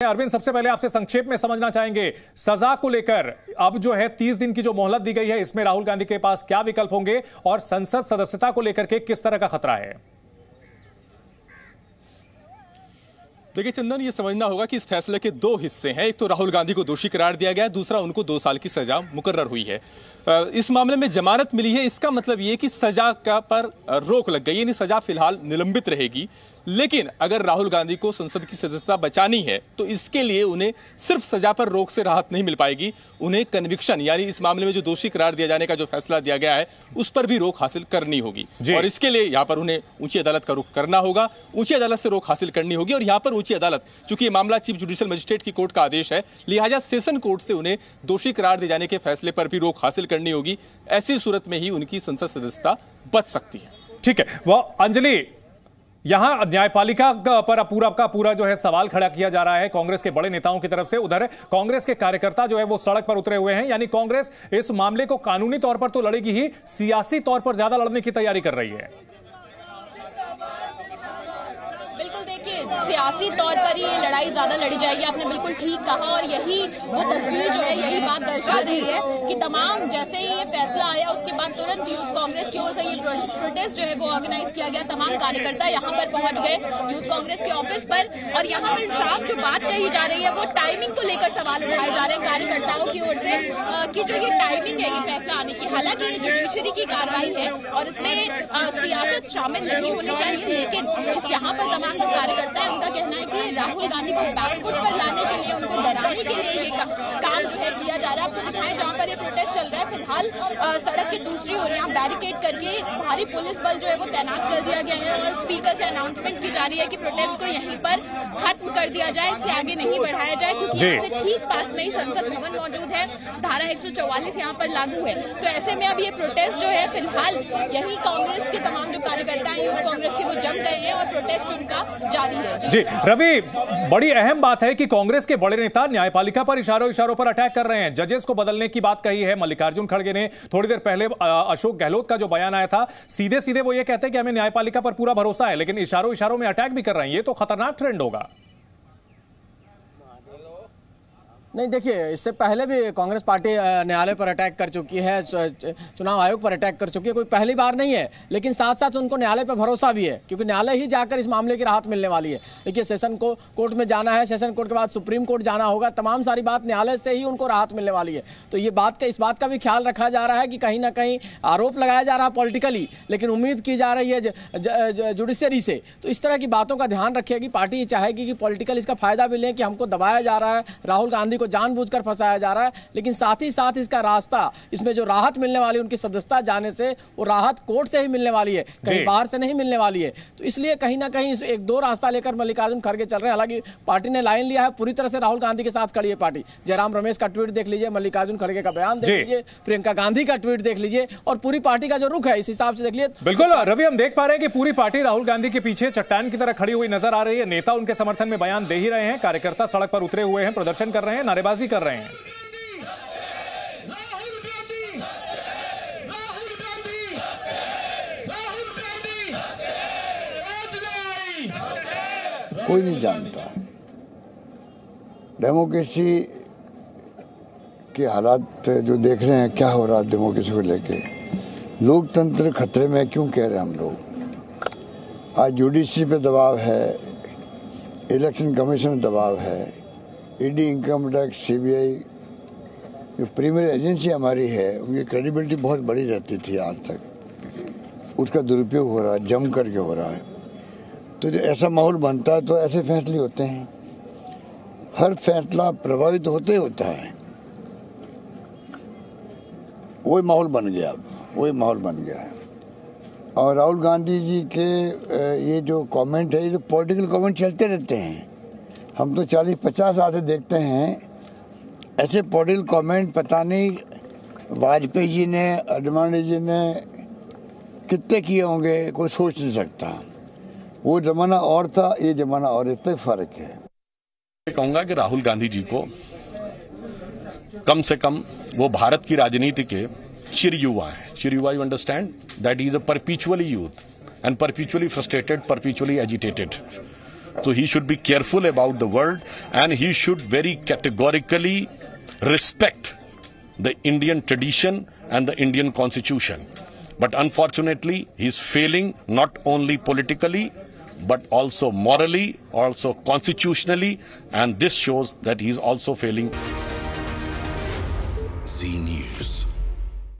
अरविंद, सबसे पहले आपसे संक्षेप में समझना चाहेंगे, सजा को लेकर अब जो है तीस दिन की जो मोहलत दी गई है, इसमें राहुल गांधी के पास क्या विकल्प होंगे और संसद सदस्यता को लेकर के किस तरह का खतरा है? देखिए चंदन, ये समझना होगा कि इस फैसले के दो हिस्से हैं। एक तो राहुल गांधी को दोषी करार दिया गया, दूसरा उनको दो साल की सजा मुकर्र हुई है। इस मामले में जमानत मिली है, इसका मतलब ये कि सजा का पर रोक लग गई यानी सजा फ़िलहाल निलंबित रहेगी। लेकिन अगर राहुल गांधी को संसद की सदस्यता बचानी है तो इसके लिए उन्हें सिर्फ़ सजा पर रोक से राहत नहीं मिल पाएगी। उन्हें कन्विक्शन यानी इस मामले में जो दोषी करार दिया जाने का जो फैसला दिया गया है उस पर भी रोक हासिल करनी होगी। और इसके लिए यहाँ पर उन्हें ऊँची अदालत का रुख करना होगा। ऊँची अदालत से रोक हासिल करनी होगी और यहाँ पर ऊँची अदालत चूँकि ये मामला चीफ जुडिशियल मजिस्ट्रेट की कोर्ट का आदेश है लिहाजा सेशन कोर्ट से उन्हें दोषी करार दिए जाने के फैसले पर भी रोक हासिल करनी होगी। ऐसी सूरत में ही उनकी संसद सदस्यता बच सकती है। ठीक है। वह अंजलि यहाँ न्यायपालिका पर पूरा का पूरा जो है सवाल खड़ा किया जा रहा है कांग्रेस के बड़े नेताओं की तरफ़ से। उधर कांग्रेस के कार्यकर्ता जो है वो सड़क पर उतरे हुए हैं। यानी कांग्रेस इस मामले को कानूनी तौर पर तो लड़ेगी ही, सियासी तौर पर ज़्यादा लड़ने की तैयारी कर रही है। बिल्कुल देखिए, सियासी तौर पर ही ये लड़ाई ज़्यादा लड़ी जाएगी। आपने बिल्कुल ठीक कहा और यही वो तस्वीर जो है, यही बात दर्शा रही है कि तमाम जैसे ही ये फैसला आया, उसके बाद तुरंत यूथ कांग्रेस की ओर से ये प्रोटेस्ट जो है वो ऑर्गेनाइज किया गया, तमाम कार्यकर्ता यहाँ पर पहुँच गए यूथ कांग्रेस के ऑफ़िस पर और यहाँ पर साफ़ जो बात कही जा रही है, वो टाइमिंग को लेकर सवाल उठाए जा रहे हैं कार्यकर्ताओं की ओर से की जो ये टाइमिंग है, ये फैसला आने की, हालाँकि ये जुडिशरी की कार्रवाई है और इसमें सियासत शामिल नहीं होनी चाहिए, लेकिन इस यहाँ पर तमाम जो कार्यकर्ता है, उनका कहना है कि राहुल गांधी को बैकफुट पर लाने के लिए, उनको डराने के लिए ये काम जो है किया जा रहा है। आपको दिखाएँ जहाँ पर ये प्रोटेस्ट चल रहा है, फ़िलहाल सड़क के दूसरी ओर यहाँ बैरिकेड करके भारी पुलिस बल जो है वो तैनात कर दिया गया है और स्पीकर से अनाउंसमेंट की जा रही है कि प्रोटेस्ट को यहीं पर खत्म कर दिया जाए, इससे आगे नहीं क्योंकि यहाँ से ठीक पास में ही संसद भवन मौजूद है। धारा एक सौ चौवालीस यहाँ पर लागू है। तो ऐसे में अब ये प्रोटेस्ट जो है फ़िलहाल यही कांग्रेस के तमाम जो कार्यकर्ता हैं यूथ कांग्रेस के वो जम गए हैं और प्रोटेस्ट उनका जारी है। जी रवि बड़ी अहम बात है कि कांग्रेस के बड़े नेता न्यायपालिका पर इशारों इशारों पर अटैक कर रहे हैं। जजेस को बदलने की बात कही है मल्लिकार्जुन खड़गे ने। थोड़ी देर पहले अशोक गहलोत का जो बयान आया था सीधे सीधे वो ये कहते हैं कि हमें न्यायपालिका पर पूरा भरोसा है लेकिन इशारों इशारों में अटैक भी कर रहे हैं। ये तो खतरनाक ट्रेंड होगा। नहीं, देखिए, इससे पहले भी कांग्रेस पार्टी न्यायालय पर अटैक कर चुकी है चुनाव आयोग पर अटैक कर चुकी है, कोई पहली बार नहीं है, लेकिन साथ साथ उनको न्यायालय पर भरोसा भी है, क्योंकि न्यायालय ही जाकर इस मामले की राहत मिलने वाली है। देखिए, सेशन को, कोर्ट में जाना है, सेशन कोर्ट के बाद सुप्रीम कोर्ट जाना होगा, तमाम सारी बात न्यायालय से ही उनको राहत मिलने वाली है। तो ये बात का, इस बात का भी ख्याल रखा जा रहा है कि कहीं ना कहीं आरोप लगाया जा रहा है पॉलिटिकली, लेकिन उम्मीद की जा रही है जुडिशरी से। तो इस तरह की बातों का ध्यान रखेगी पार्टी चाहेगी कि पॉलिटिकल इसका फ़ायदा भी लें कि हमको दबाया जा रहा है। राहुल गांधी को को जानबूझकर फंसाया जा रहा है लेकिन साथ ही साथ इसका रास्ता इसमें जो राहत मिलने वाली उनकी सदस्यता जाने से वो राहत कोर्ट से ही मिलने वाली है कहीं बाहर से नहीं मिलने वाली है। तो इसलिए कहीं ना कहीं एक दो रास्ता लेकर मल्लिकार्जुन खड़गे चल रहे हैं। हालाँकि पार्टी ने लाइन लिया है पूरी तरह से राहुल गांधी के साथ खड़ी है पार्टी। जयराम रमेश का ट्वीट देख लीजिए मल्लिकार्जुन खड़गे का बयान देख लीजिए प्रियंका गांधी का ट्वीट देख लीजिए और पूरी पार्टी का जो रुख है इस हिसाब से देख लीजिए। बिल्कुल रवि हम देख पा रहे हैं कि पूरी पार्टी राहुल गांधी के पीछे चट्टान की तरह खड़ी हुई नज़र आ रही है। नेता उनके समर्थन में बयान दे ही रहे हैं कार्यकर्ता सड़क पर उतरे हुए हैं प्रदर्शन कर रहे हैं। नारेबाजी कर रहे हैं। कोई नहीं जानता। है डेमोक्रेसी के हालात जो देख रहे हैं, क्या हो रहा है डेमोक्रेसी को लेके? लोकतंत्र खतरे में क्यों कह रहे हैं हम लोग? आज जुडिशरी पे दबाव है इलेक्शन कमीशन दबाव है। ईडी इनकम टैक्स सीबीआई जो प्रीमियर एजेंसी हमारी है, उनकी क्रेडिबिलिटी बहुत बढ़ी रहती थी आज तक। उसका दुरुपयोग हो रहा है, जम करके हो रहा है। तो जो ऐसा माहौल बनता है तो ऐसे फैसले होते हैं। हर फैसला प्रभावित होते होता है। वही माहौल बन गया अब, वही माहौल बन गया है। और राहुल गांधी जी के ये जो कमेंट है, ये तो पॉलिटिकल कमेंट चलते रहते हैं। हम तो चालीस, पचास साल देखते हैं। ऐसे पॉलिटिकल कमेंट, पता नहीं, वाजपेयी जी ने अडवाणी जी ने कितने किए होंगे, कोई सोच नहीं सकता। वो जमाना और था, ये जमाना और, इतना फ़र्क है। मैं कहूँगा कि राहुल गांधी जी को कम से कम वो भारत की राजनीति के चिर युवा है। चिर युवा you understand that is a perpetually youth and perpetually frustrated perpetually agitated So he should be careful about the word and he should very categorically respect the Indian tradition and the Indian constitution. But unfortunately, he is failing not only politically but also morally, also constitutionally, and this shows that he is also failing. News.